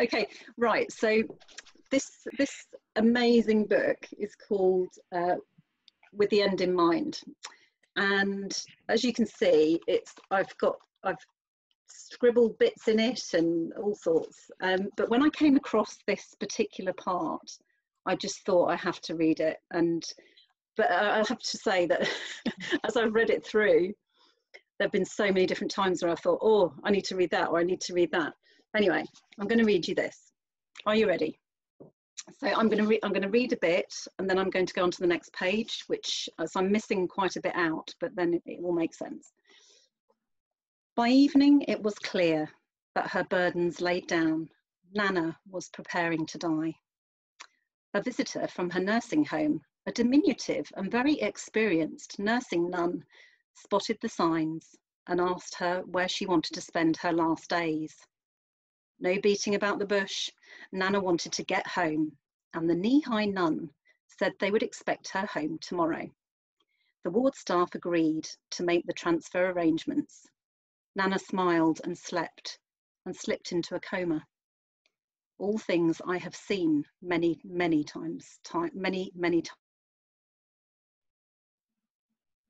okay, right. So this this amazing book is called uh, "With the End in Mind," and as you can see, it's I've got I've scribbled bits in it and all sorts. Um, but when I came across this particular part, I just thought I have to read it. And but I have to say that as I've read it through, there have been so many different times where I thought, oh, I need to read that or I need to read that. Anyway, I'm going to read you this. Are you ready? So I'm going to read. I'm going to read a bit, and then I'm going to go on to the next page, which uh, so I'm missing quite a bit out, but then it, it will make sense. By evening, it was clear that her burdens laid down. Nana was preparing to die. A visitor from her nursing home, a diminutive and very experienced nursing nun, spotted the signs and asked her where she wanted to spend her last days. No beating about the bush. Nana wanted to get home, and the knee high nun said they would expect her home tomorrow. The ward staff agreed to make the transfer arrangements. Nana smiled and slept and slipped into a coma. All things I have seen many, many times, time, many, many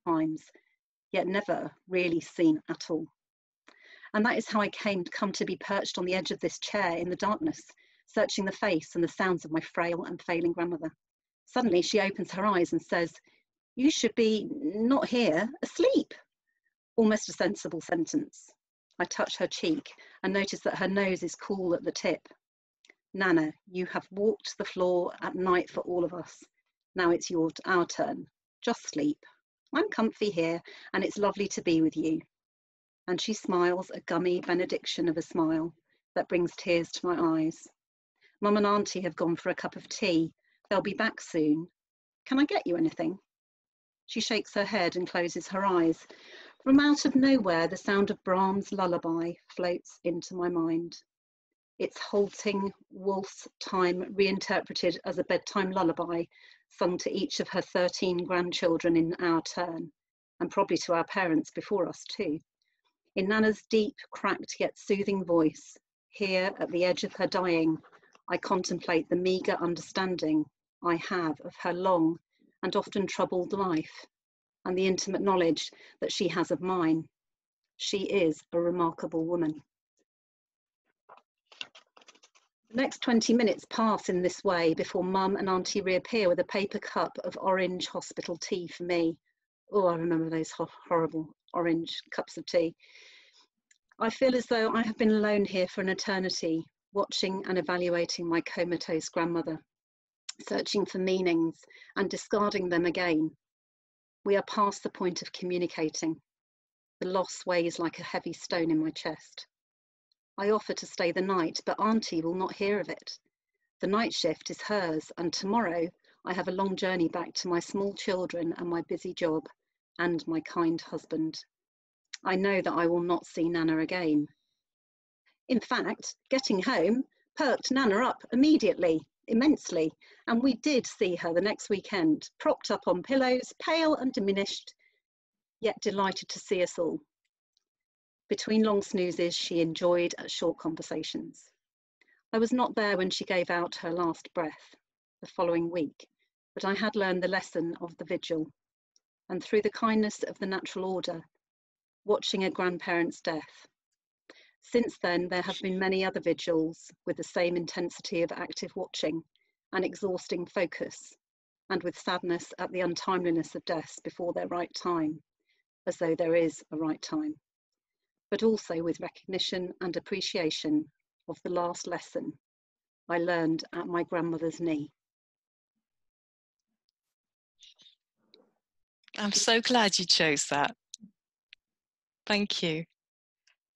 times, yet never really seen at all. And that is how I came to come to be perched on the edge of this chair in the darkness, searching the face and the sounds of my frail and failing grandmother. Suddenly she opens her eyes and says, You should be not here, asleep. Almost a sensible sentence. I touch her cheek and notice that her nose is cool at the tip. Nana, you have walked the floor at night for all of us. Now it's your our turn. Just sleep. I'm comfy here, and it's lovely to be with you and she smiles a gummy benediction of a smile that brings tears to my eyes. Mum and Auntie have gone for a cup of tea. They'll be back soon. Can I get you anything? She shakes her head and closes her eyes. From out of nowhere, the sound of Brahms' lullaby floats into my mind. It's halting waltz time reinterpreted as a bedtime lullaby sung to each of her 13 grandchildren in our turn, and probably to our parents before us too. In Nana's deep, cracked yet soothing voice, here at the edge of her dying, I contemplate the meagre understanding I have of her long and often troubled life, and the intimate knowledge that she has of mine. She is a remarkable woman. The next 20 minutes pass in this way before Mum and Auntie reappear with a paper cup of orange hospital tea for me. Oh, I remember those ho horrible orange cups of tea. I feel as though I have been alone here for an eternity, watching and evaluating my comatose grandmother, searching for meanings and discarding them again. We are past the point of communicating. The loss weighs like a heavy stone in my chest. I offer to stay the night, but Auntie will not hear of it. The night shift is hers, and tomorrow I have a long journey back to my small children and my busy job and my kind husband. I know that I will not see Nana again. In fact, getting home perked Nana up immediately, immensely, and we did see her the next weekend, propped up on pillows, pale and diminished, yet delighted to see us all. Between long snoozes, she enjoyed short conversations. I was not there when she gave out her last breath the following week, but I had learned the lesson of the vigil and through the kindness of the natural order, watching a grandparent's death. Since then, there have been many other vigils with the same intensity of active watching and exhausting focus, and with sadness at the untimeliness of deaths before their right time, as though there is a right time, but also with recognition and appreciation of the last lesson I learned at my grandmother's knee. I'm so glad you chose that. Thank you.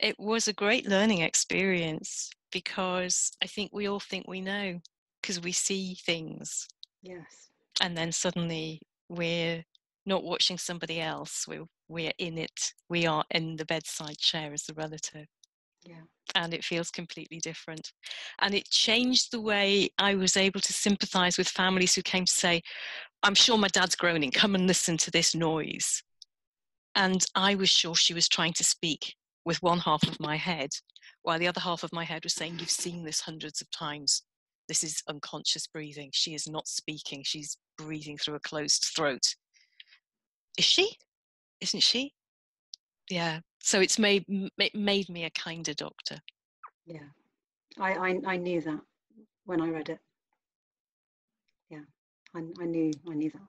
It was a great learning experience because I think we all think we know because we see things. Yes. And then suddenly we're not watching somebody else. We're, we're in it. We are in the bedside chair as the relative. And it feels completely different. And it changed the way I was able to sympathize with families who came to say, I'm sure my dad's groaning, come and listen to this noise. And I was sure she was trying to speak with one half of my head while the other half of my head was saying, You've seen this hundreds of times. This is unconscious breathing. She is not speaking, she's breathing through a closed throat. Is she? Isn't she? Yeah. So it's made it made me a kinder doctor. Yeah. I, I, I knew that when I read it. Yeah, I, I knew I knew that.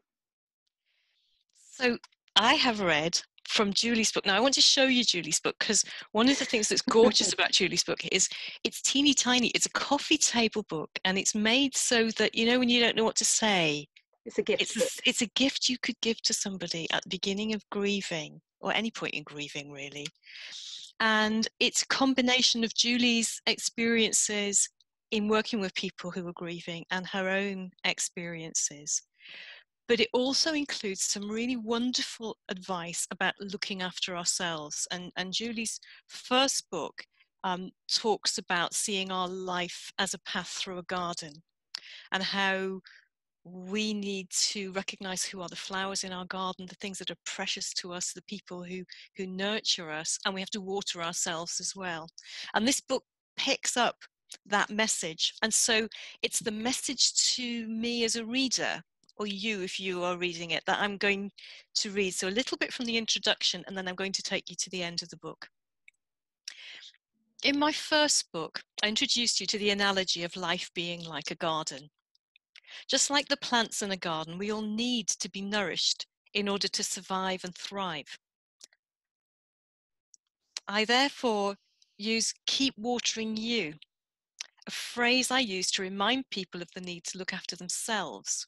So I have read from Julie's book. Now I want to show you Julie's book because one of the things that's gorgeous about Julie's book is it's teeny tiny. It's a coffee table book and it's made so that you know when you don't know what to say. It's a gift. It's a, it's a gift you could give to somebody at the beginning of grieving or any point in grieving really. And it's a combination of Julie's experiences in working with people who are grieving and her own experiences but it also includes some really wonderful advice about looking after ourselves. And, and Julie's first book um, talks about seeing our life as a path through a garden and how we need to recognize who are the flowers in our garden, the things that are precious to us, the people who, who nurture us, and we have to water ourselves as well. And this book picks up that message. And so it's the message to me as a reader or you if you are reading it that I'm going to read. So a little bit from the introduction and then I'm going to take you to the end of the book. In my first book, I introduced you to the analogy of life being like a garden. Just like the plants in a garden, we all need to be nourished in order to survive and thrive. I therefore use keep watering you, a phrase I use to remind people of the need to look after themselves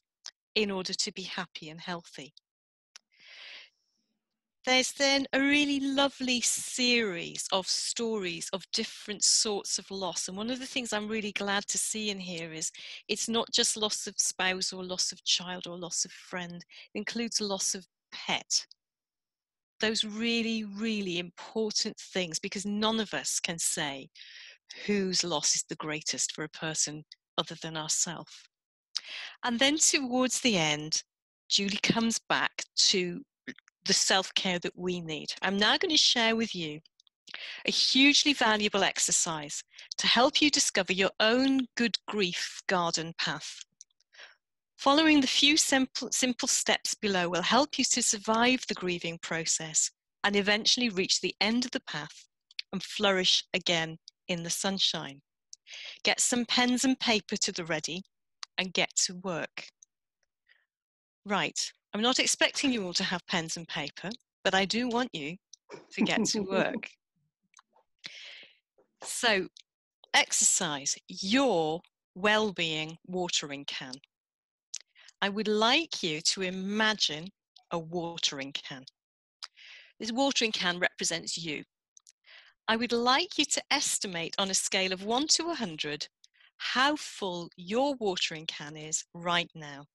in order to be happy and healthy. There's then a really lovely series of stories of different sorts of loss. And one of the things I'm really glad to see in here is it's not just loss of spouse or loss of child or loss of friend, it includes loss of pet. Those really, really important things because none of us can say whose loss is the greatest for a person other than ourselves. And then towards the end, Julie comes back to the self care that we need. I'm now going to share with you a hugely valuable exercise to help you discover your own good grief garden path. Following the few simple, simple steps below will help you to survive the grieving process and eventually reach the end of the path and flourish again in the sunshine. Get some pens and paper to the ready and get to work. Right, I'm not expecting you all to have pens and paper, but I do want you to get to work. so, exercise your well being watering can. I would like you to imagine a watering can. This watering can represents you. I would like you to estimate on a scale of 1 to 100 how full your watering can is right now.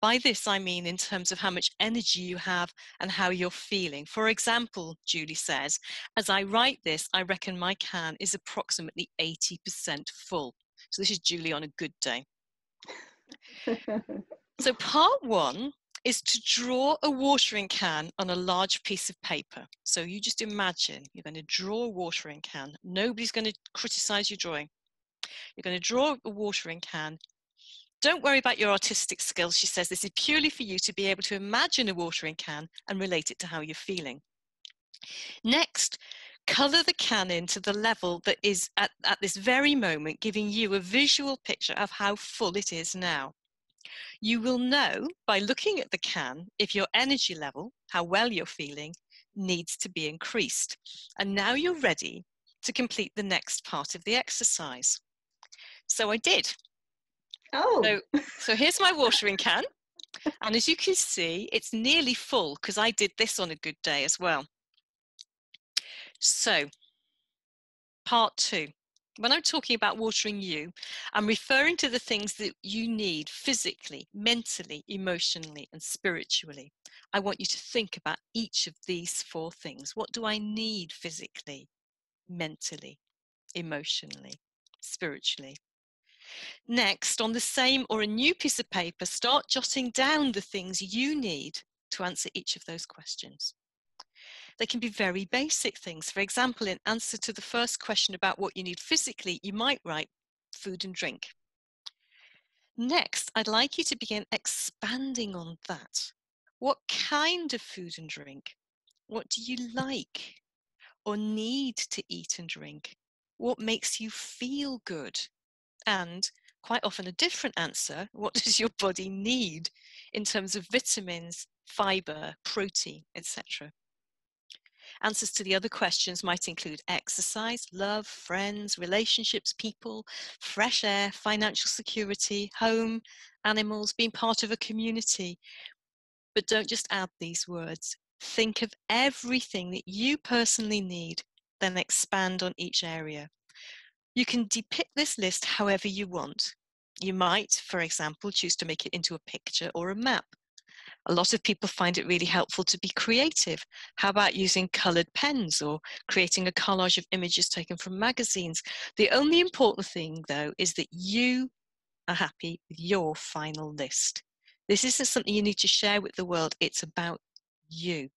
By this, I mean in terms of how much energy you have and how you're feeling. For example, Julie says, as I write this, I reckon my can is approximately 80% full. So this is Julie on a good day. so, part one is to draw a watering can on a large piece of paper. So, you just imagine you're going to draw a watering can. Nobody's going to criticize your drawing. You're going to draw a watering can. Don't worry about your artistic skills, she says. This is purely for you to be able to imagine a watering can and relate it to how you're feeling. Next, colour the can in to the level that is at, at this very moment giving you a visual picture of how full it is now. You will know by looking at the can if your energy level, how well you're feeling, needs to be increased. And now you're ready to complete the next part of the exercise. So I did. Oh. So, so here's my watering can. And as you can see, it's nearly full because I did this on a good day as well. So, part two. When I'm talking about watering you, I'm referring to the things that you need physically, mentally, emotionally, and spiritually. I want you to think about each of these four things. What do I need physically, mentally, emotionally, spiritually? Next, on the same or a new piece of paper, start jotting down the things you need to answer each of those questions. They can be very basic things. For example, in answer to the first question about what you need physically, you might write food and drink. Next, I'd like you to begin expanding on that. What kind of food and drink? What do you like or need to eat and drink? What makes you feel good? And quite often a different answer what does your body need in terms of vitamins, fiber, protein, etc. Answers to the other questions might include exercise, love, friends, relationships, people, fresh air, financial security, home, animals, being part of a community. But don't just add these words. Think of everything that you personally need, then expand on each area. You can depict this list however you want. You might, for example, choose to make it into a picture or a map. A lot of people find it really helpful to be creative. How about using colored pens or creating a collage of images taken from magazines? The only important thing, though, is that you are happy with your final list. This isn't something you need to share with the world, it's about you.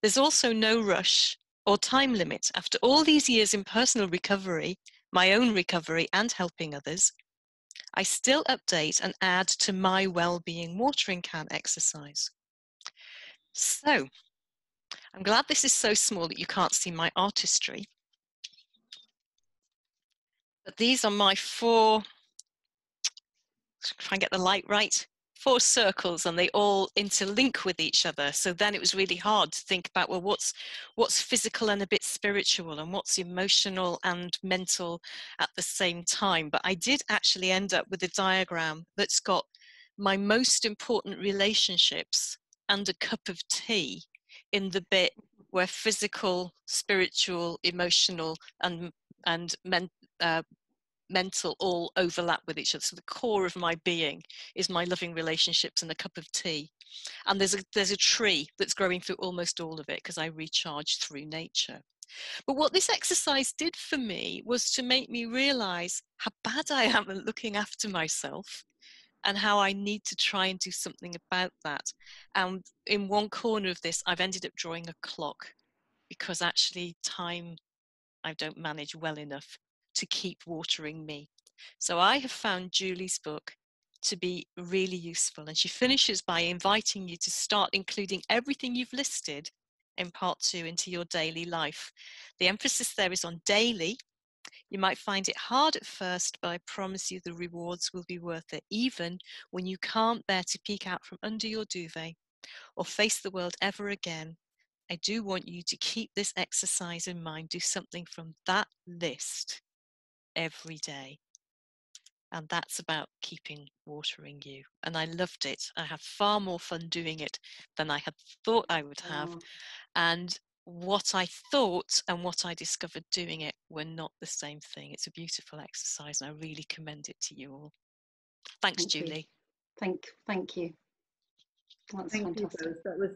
There's also no rush or time limit. After all these years in personal recovery, my own recovery, and helping others, I still update and add to my well-being watering can exercise. So, I'm glad this is so small that you can't see my artistry. But these are my four, try and get the light right, four circles and they all interlink with each other. So then it was really hard to think about well what's what's physical and a bit spiritual and what's emotional and mental at the same time. But i did actually end up with a diagram that's got my most important relationships and a cup of tea in the bit where physical spiritual emotional and and men, uh, mental all overlap with each other. So the core of my being is my loving relationships and a cup of tea. And there's a there's a tree that's growing through almost all of it because I recharge through nature. But what this exercise did for me was to make me realize how bad I am at looking after myself and how I need to try and do something about that. And in one corner of this, I've ended up drawing a clock because actually time I don't manage well enough to keep watering me. So I have found Julie's book to be really useful. And she finishes by inviting you to start including everything you've listed in part two into your daily life. The emphasis there is on daily. You might find it hard at first, but I promise you the rewards will be worth it, even when you can't bear to peek out from under your duvet or face the world ever again. I do want you to keep this exercise in mind. Do something from that list every day. And that's about keeping watering you. And I loved it. I had far more fun doing it than I had thought I would have. Oh. And what I thought and what I discovered doing it were not the same thing. It's a beautiful exercise, and I really commend it to you all. Thanks, thank Julie. You. Thank, thank you. That's thank fantastic. You both. That was